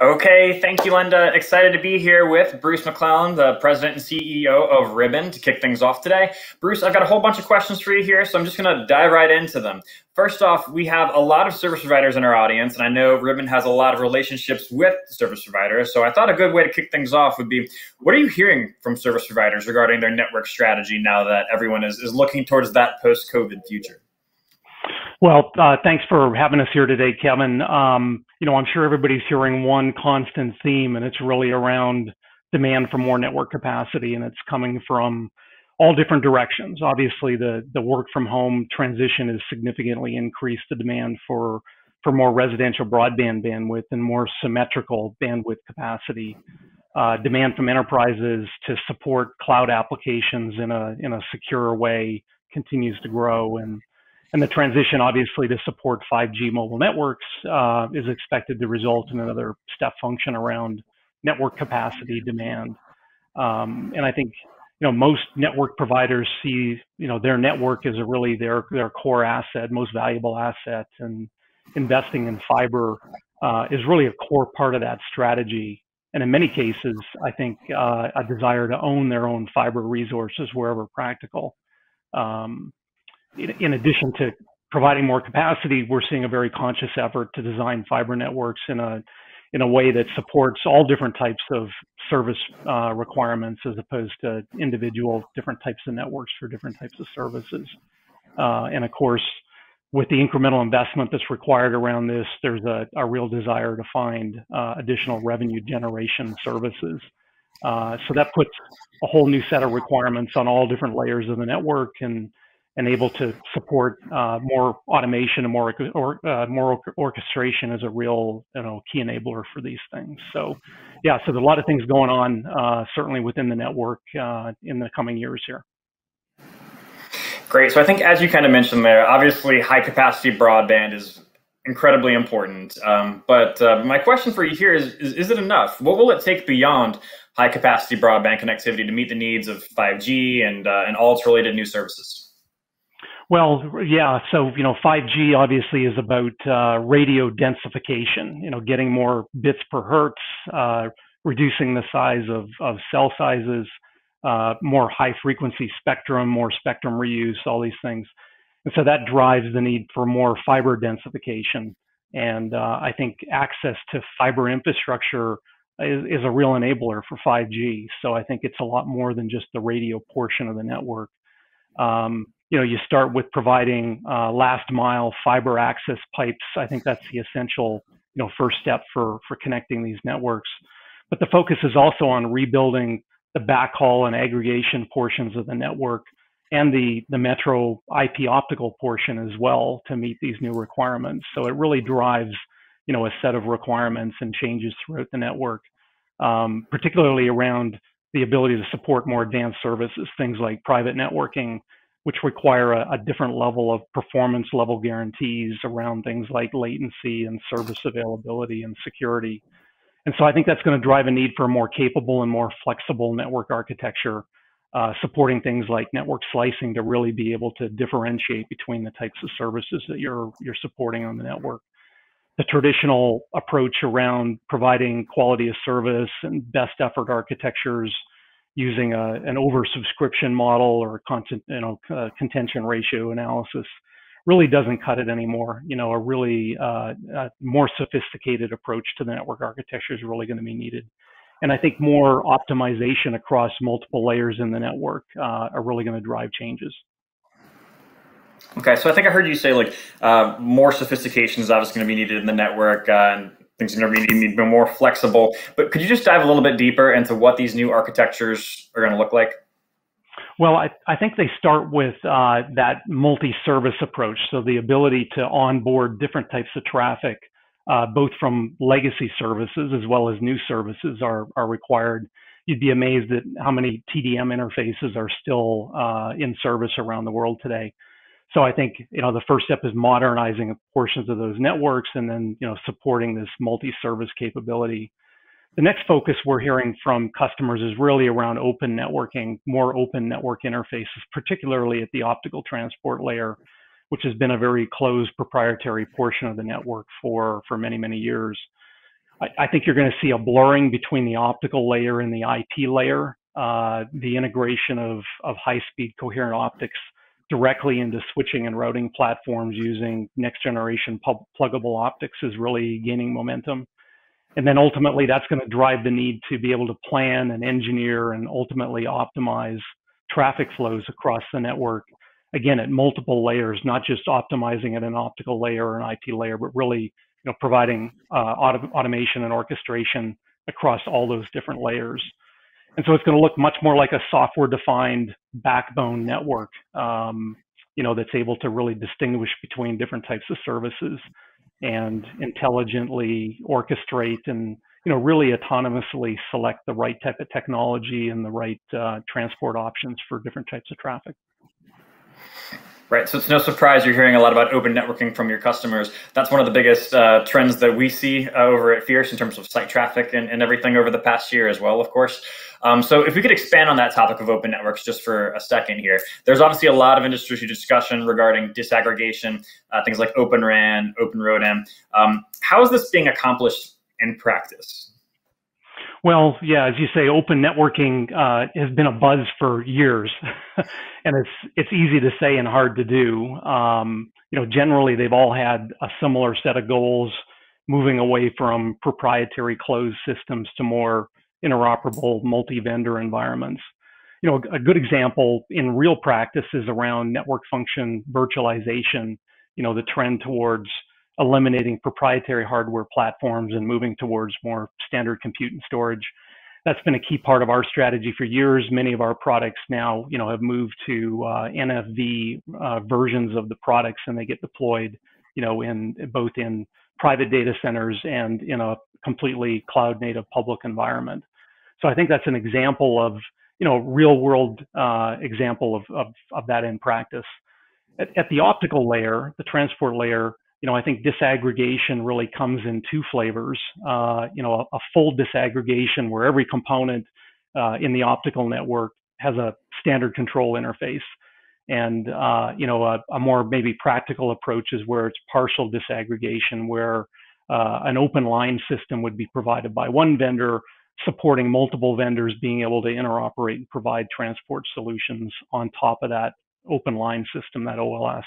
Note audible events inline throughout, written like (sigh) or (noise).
Okay, thank you, Linda. Excited to be here with Bruce McClelland, the president and CEO of Ribbon, to kick things off today. Bruce, I've got a whole bunch of questions for you here, so I'm just going to dive right into them. First off, we have a lot of service providers in our audience, and I know Ribbon has a lot of relationships with service providers. So I thought a good way to kick things off would be what are you hearing from service providers regarding their network strategy now that everyone is, is looking towards that post COVID future? Well, uh, thanks for having us here today, Kevin. Um, you know, I'm sure everybody's hearing one constant theme, and it's really around demand for more network capacity, and it's coming from all different directions. Obviously, the the work from home transition has significantly increased the demand for for more residential broadband bandwidth and more symmetrical bandwidth capacity. Uh, demand from enterprises to support cloud applications in a in a secure way continues to grow, and and the transition, obviously, to support 5G mobile networks uh, is expected to result in another step function around network capacity demand. Um, and I think you know most network providers see you know their network as a really their their core asset, most valuable asset, and investing in fiber uh, is really a core part of that strategy. And in many cases, I think uh, a desire to own their own fiber resources wherever practical. Um, in addition to providing more capacity, we're seeing a very conscious effort to design fiber networks in a in a way that supports all different types of service uh, requirements as opposed to individual different types of networks for different types of services. Uh, and of course, with the incremental investment that's required around this, there's a, a real desire to find uh, additional revenue generation services. Uh, so that puts a whole new set of requirements on all different layers of the network and and able to support uh, more automation and more or, uh, more orchestration is a real you know key enabler for these things. So yeah, so there's a lot of things going on uh, certainly within the network uh, in the coming years here. Great. So I think as you kind of mentioned there, obviously high capacity broadband is incredibly important. Um, but uh, my question for you here is, is, is it enough? What will it take beyond high capacity broadband connectivity to meet the needs of 5G and uh, and all its related new services? Well, yeah. So, you know, 5G obviously is about uh, radio densification, you know, getting more bits per hertz, uh, reducing the size of, of cell sizes, uh, more high frequency spectrum, more spectrum reuse, all these things. And so that drives the need for more fiber densification. And uh, I think access to fiber infrastructure is, is a real enabler for 5G. So I think it's a lot more than just the radio portion of the network. Um, you know, you start with providing uh, last mile fiber access pipes. I think that's the essential, you know, first step for for connecting these networks. But the focus is also on rebuilding the backhaul and aggregation portions of the network and the the metro IP optical portion as well to meet these new requirements. So it really drives, you know, a set of requirements and changes throughout the network, um, particularly around the ability to support more advanced services, things like private networking which require a, a, different level of performance level guarantees around things like latency and service availability and security. And so I think that's going to drive a need for a more capable and more flexible network architecture, uh, supporting things like network slicing to really be able to differentiate between the types of services that you're you're supporting on the network. The traditional approach around providing quality of service and best effort architectures using a, an oversubscription model or content, you know, uh, contention ratio analysis really doesn't cut it anymore. You know, a really uh, a more sophisticated approach to the network architecture is really going to be needed. And I think more optimization across multiple layers in the network uh, are really going to drive changes. Okay, so I think I heard you say like uh, more sophistication is obviously going to be needed in the network, uh, and things are going to be, be more flexible. But could you just dive a little bit deeper into what these new architectures are going to look like? Well, I, I think they start with uh, that multi-service approach. So the ability to onboard different types of traffic, uh, both from legacy services as well as new services are, are required. You'd be amazed at how many TDM interfaces are still uh, in service around the world today. So I think you know the first step is modernizing portions of those networks and then you know supporting this multi-service capability. The next focus we're hearing from customers is really around open networking, more open network interfaces, particularly at the optical transport layer, which has been a very closed proprietary portion of the network for, for many, many years. I, I think you're going to see a blurring between the optical layer and the IP layer. Uh, the integration of, of high-speed coherent optics directly into switching and routing platforms using next generation pluggable optics is really gaining momentum. And then ultimately, that's going to drive the need to be able to plan and engineer and ultimately optimize traffic flows across the network. Again, at multiple layers, not just optimizing at an optical layer or an IP layer, but really, you know, providing uh, auto automation and orchestration across all those different layers. And so it's going to look much more like a software-defined backbone network, um, you know, that's able to really distinguish between different types of services and intelligently orchestrate and you know really autonomously select the right type of technology and the right uh, transport options for different types of traffic. Right. So it's no surprise you're hearing a lot about open networking from your customers. That's one of the biggest uh, trends that we see uh, over at Fierce in terms of site traffic and, and everything over the past year as well, of course. Um, so if we could expand on that topic of open networks just for a second here, there's obviously a lot of industry discussion regarding disaggregation, uh, things like Open RAN, Open ROADM. Um, how is this being accomplished in practice? Well, yeah, as you say, open networking uh, has been a buzz for years, (laughs) and it's it's easy to say and hard to do. Um, you know, generally they've all had a similar set of goals, moving away from proprietary closed systems to more interoperable multi-vendor environments. You know, a good example in real practice is around network function virtualization. You know, the trend towards eliminating proprietary hardware platforms and moving towards more standard compute and storage. That's been a key part of our strategy for years. Many of our products now, you know, have moved to uh, NFV uh, versions of the products, and they get deployed, you know, in both in private data centers and in a completely cloud-native public environment. So I think that's an example of, you know, real-world uh, example of, of of that in practice. At, at the optical layer, the transport layer, you know, I think disaggregation really comes in two flavors. Uh, you know, a, a, full disaggregation where every component uh, in the optical network has a standard control interface. And, uh, you know, a, a, more maybe practical approach is where it's partial disaggregation, where uh, an open line system would be provided by one vendor, supporting multiple vendors being able to interoperate and provide transport solutions on top of that open line system, that OLS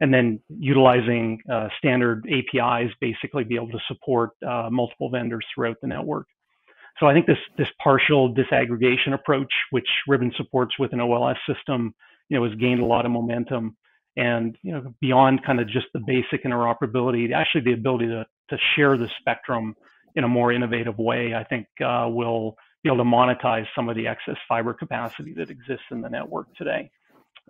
and then utilizing uh, standard APIs, basically be able to support uh, multiple vendors throughout the network. So I think this this partial disaggregation approach, which Ribbon supports with an OLS system, you know, has gained a lot of momentum. And you know, beyond kind of just the basic interoperability, actually the ability to to share the spectrum in a more innovative way, I think uh, will be able to monetize some of the excess fiber capacity that exists in the network today.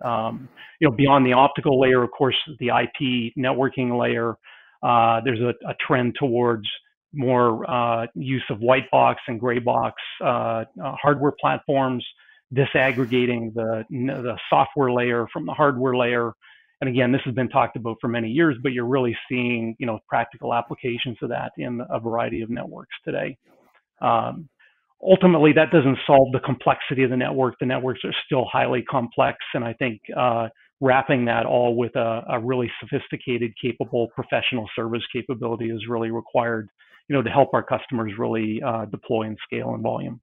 Um, you know, beyond the optical layer, of course, the IP networking layer, uh, there's a, a, trend towards more uh, use of white box and gray box uh, uh, hardware platforms, disaggregating the, the software layer from the hardware layer. And again, this has been talked about for many years, but you're really seeing, you know, practical applications of that in a variety of networks today. Um, ultimately that doesn't solve the complexity of the network. The networks are still highly complex, and I think uh, wrapping that all with a, a, really sophisticated, capable professional service capability is really required, you know, to help our customers really uh, deploy and scale in volume.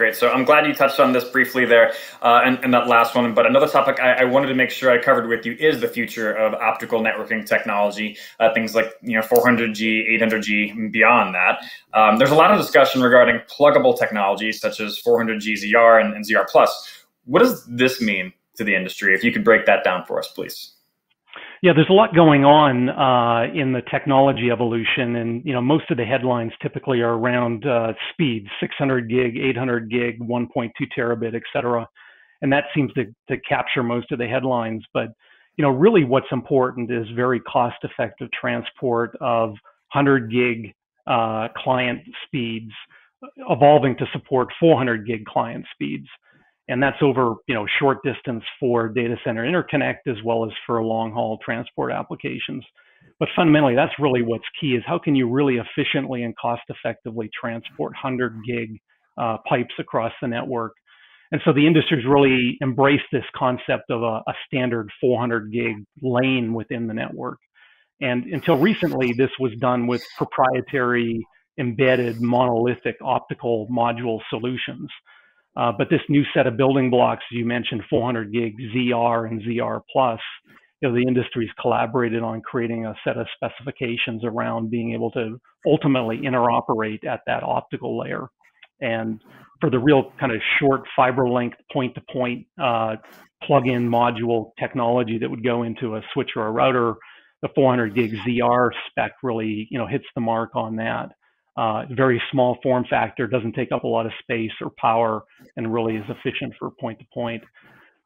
Great. So I'm glad you touched on this briefly there, uh, and, and, that last one. But another topic I, I, wanted to make sure I covered with you is the future of optical networking technology, uh, things like you know 400G, 800G, and beyond that. Um, there's a lot of discussion regarding pluggable technologies such as 400G ZR and, and ZR Plus. What does this mean to the industry? If you could break that down for us, please. Yeah, there's a lot going on uh, in the technology evolution, and you know most of the headlines typically are around uh, speed, 600 gig, 800 gig, 1.2 terabit, et cetera, and that seems to, to capture most of the headlines. But you know, really, what's important is very cost-effective transport of 100 gig uh, client speeds, evolving to support 400 gig client speeds and that's over you know short distance for data center interconnect as well as for long haul transport applications. But fundamentally that's really what's key is how can you really efficiently and cost effectively transport 100 gig uh, pipes across the network? And so the industry's really embraced this concept of a, a standard 400 gig lane within the network. And until recently, this was done with proprietary embedded monolithic optical module solutions. Uh, but this new set of building blocks, as you mentioned 400 gig ZR and ZR plus, you know, the industry's collaborated on creating a set of specifications around being able to ultimately interoperate at that optical layer. And for the real kind of short fiber length point to point uh, plug-in module technology that would go into a switch or a router, the 400 gig ZR spec really, you know, hits the mark on that. Uh, very small form factor, doesn't take up a lot of space or power, and really is efficient for point to point.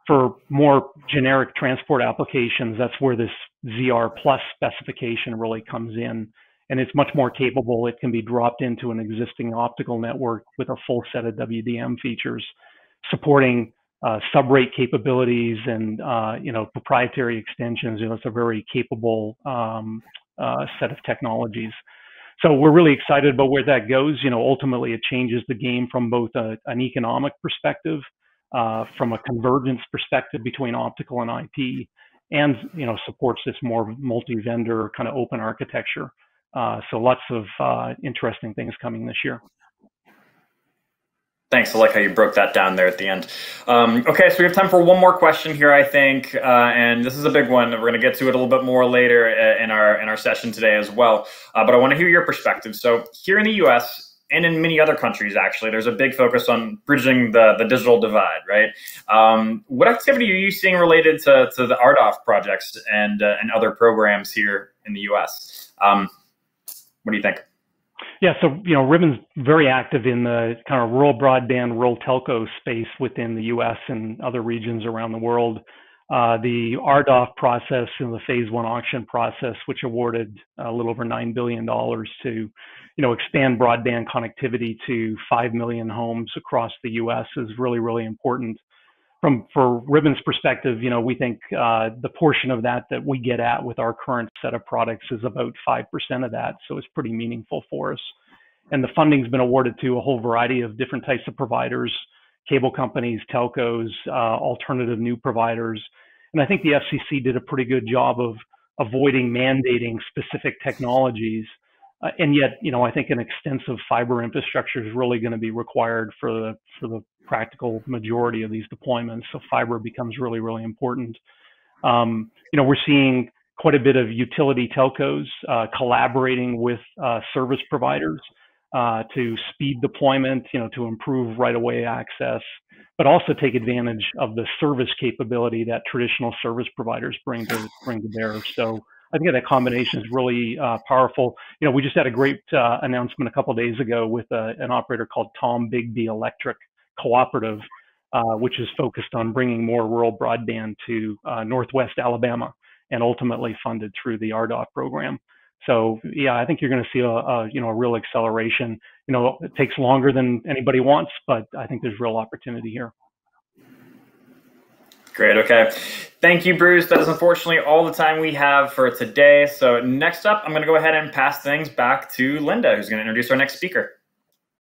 For more generic transport applications, that's where this ZR plus specification really comes in. And it's much more capable. It can be dropped into an existing optical network with a full set of WDM features, supporting uh, subrate capabilities and uh, you know proprietary extensions. You know, it's a very capable um, uh, set of technologies. So we're really excited about where that goes. You know, ultimately it changes the game from both a, an economic perspective, uh, from a convergence perspective between optical and IP, and you know supports this more multi-vendor kind of open architecture. Uh, so lots of uh, interesting things coming this year. Thanks. I like how you broke that down there at the end. Um, okay, so we have time for one more question here, I think, uh, and this is a big one. We're going to get to it a little bit more later uh, in our in our session today as well. Uh, but I want to hear your perspective. So here in the U.S. and in many other countries, actually, there's a big focus on bridging the the digital divide. Right? Um, what activity are you seeing related to to the RDOF projects and uh, and other programs here in the U.S.? Um, what do you think? Yeah, so you know, Ribbon's very active in the kind of rural broadband, rural telco space within the U.S. and other regions around the world. Uh, the RDOF process and the phase one auction process, which awarded a little over nine billion dollars to, you know, expand broadband connectivity to five million homes across the U.S., is really, really important from for Ribbon's perspective, you know, we think uh, the portion of that that we get at with our current set of products is about five percent of that, so it's pretty meaningful for us. And the funding's been awarded to a whole variety of different types of providers, cable companies, telcos, uh, alternative new providers, and I think the FCC did a pretty good job of avoiding mandating specific technologies. Uh, and yet, you know, I think an extensive fiber infrastructure is really going to be required for the for the practical majority of these deployments. So fiber becomes really, really important. Um, you know, we're seeing quite a bit of utility telcos uh, collaborating with uh, service providers uh, to speed deployment, you know, to improve right-of-way access, but also take advantage of the service capability that traditional service providers bring to bring to bear. So I think that combination is really uh, powerful. You know, we just had a great uh, announcement a couple days ago with uh, an operator called Tombigbee Electric cooperative, uh, which is focused on bringing more rural broadband to uh, Northwest Alabama and ultimately funded through the RDOF program. So yeah, I think you're going to see a, a, you know a real acceleration. You know, it takes longer than anybody wants, but I think there's real opportunity here. Great. Okay. Thank you, Bruce. That is unfortunately all the time we have for today. So next up, I'm going to go ahead and pass things back to Linda, who's going to introduce our next speaker.